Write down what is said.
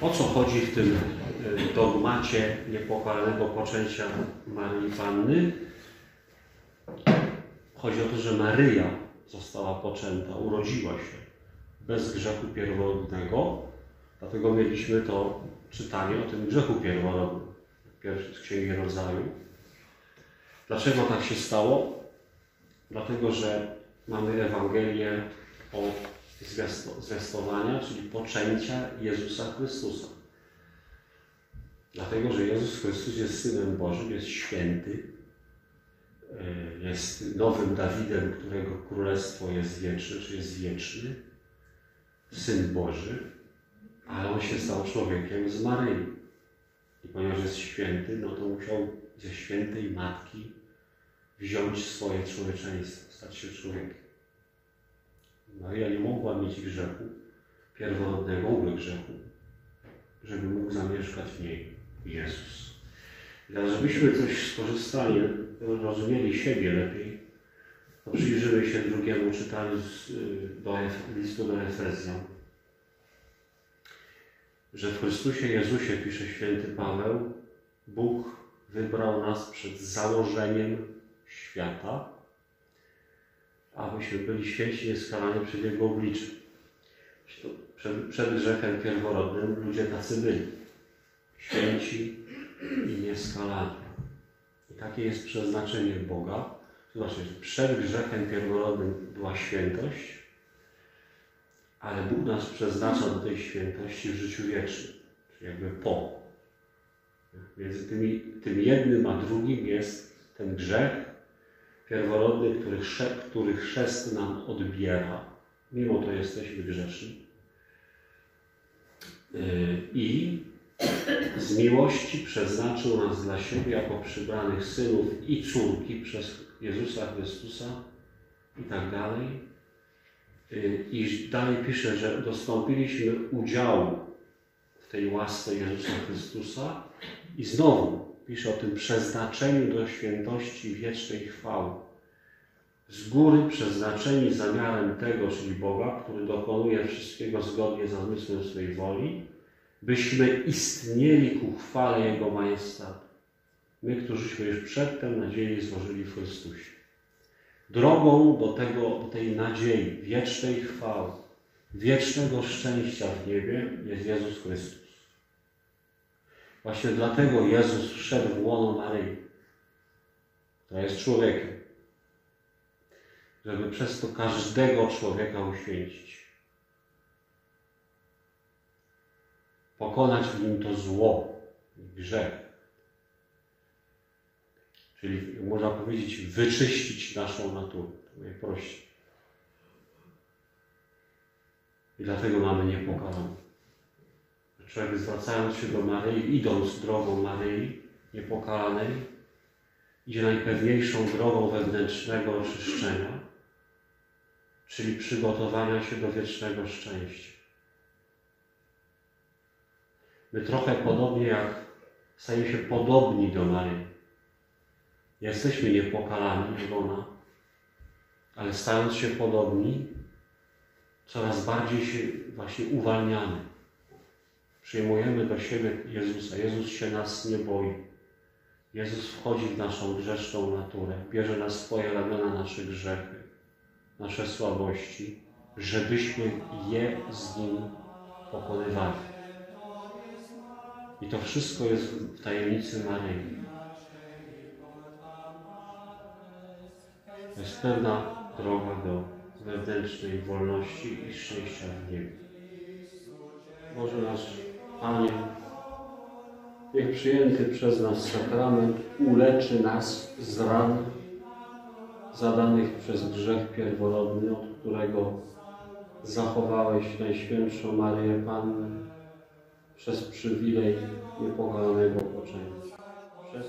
O co chodzi w tym e, dogmacie niepokalanego poczęcia Maryi Panny? Chodzi o to, że Maryja została poczęta, urodziła się bez grzechu pierworodnego. Dlatego mieliśmy to czytanie o tym grzechu pierworodnym, pierwszy z Księgi Rodzaju. Dlaczego tak się stało? Dlatego, że mamy Ewangelię o zwiastowania, czyli poczęcia Jezusa Chrystusa. Dlatego, że Jezus Chrystus jest Synem Bożym, jest święty, e, jest nowym Dawidem, którego królestwo jest wieczne, czy jest wieczny, Syn Boży, ale On się stał człowiekiem z Maryi. I ponieważ jest święty, no to musiał ze świętej Matki wziąć swoje człowieczeństwo, stać się człowiekiem. Maria nie mogła mieć grzechu, pierworodnego ogóle grzechu, żeby mógł zamieszkać w niej Jezus. Teraz, żebyśmy coś skorzystali, rozumieli siebie lepiej, to przyjrzymy się drugiemu czytaniu z, y, do listu do Efezjan. Że w Chrystusie Jezusie, pisze święty Paweł, Bóg wybrał nas przed założeniem świata, abyśmy byli święci nieskalani przed Jego obliczem. Przed, przed grzechem pierworodnym ludzie tacy byli. Święci i nieskalani. I takie jest przeznaczenie Boga. Znaczy, przed grzechem pierworodnym była świętość, ale Bóg nas przeznacza do tej świętości w życiu wiecznym, czyli jakby po. Między tym jednym a drugim jest ten grzech, pierworodny, który, który chrzest nam odbiera. Mimo to jesteśmy grzeszni. Yy, I z miłości przeznaczył nas dla siebie jako przybranych synów i córki przez Jezusa Chrystusa i tak dalej. Yy, I dalej pisze, że dostąpiliśmy udziału w tej łasce Jezusa Chrystusa i znowu pisze o tym przeznaczeniu do świętości wiecznej chwały. Z góry przeznaczeni zamiarem tego, czyli Boga, który dokonuje wszystkiego zgodnie z zamysłem swej woli, byśmy istnieli ku chwale Jego majestatu. My, którzyśmy już przedtem nadzieję złożyli w Chrystusie. Drogą do, tego, do tej nadziei, wiecznej chwały, wiecznego szczęścia w niebie jest Jezus Chrystus. Właśnie dlatego Jezus wszedł w łono Maryi. To jest człowiekiem. Żeby przez to każdego człowieka uświęcić. Pokonać w nim to zło, grzech. Czyli można powiedzieć, wyczyścić naszą naturę. To najprościej. I dlatego mamy niepokalaną człowiek zwracając się do Maryi, idąc drogą Maryi niepokalanej, idzie najpewniejszą drogą wewnętrznego oczyszczenia, czyli przygotowania się do wiecznego szczęścia. My trochę podobnie jak stajemy się podobni do Maryi. Jesteśmy niepokalani jak ona, ale stając się podobni, coraz bardziej się właśnie uwalniamy przyjmujemy do siebie Jezusa. Jezus się nas nie boi. Jezus wchodzi w naszą grzeszną naturę, bierze na swoje ramiona nasze grzechy, nasze słabości, żebyśmy je z Nim pokonywali. I to wszystko jest w tajemnicy Maryi. To jest pewna droga do wewnętrznej wolności i szczęścia w niebie. Może nasz Panie, niech przyjęty przez nas sakrament uleczy nas z ran zadanych przez grzech pierworodny, od którego zachowałeś Najświętszą Maryję Pannę przez przywilej niepokalanego poczęcia. Przez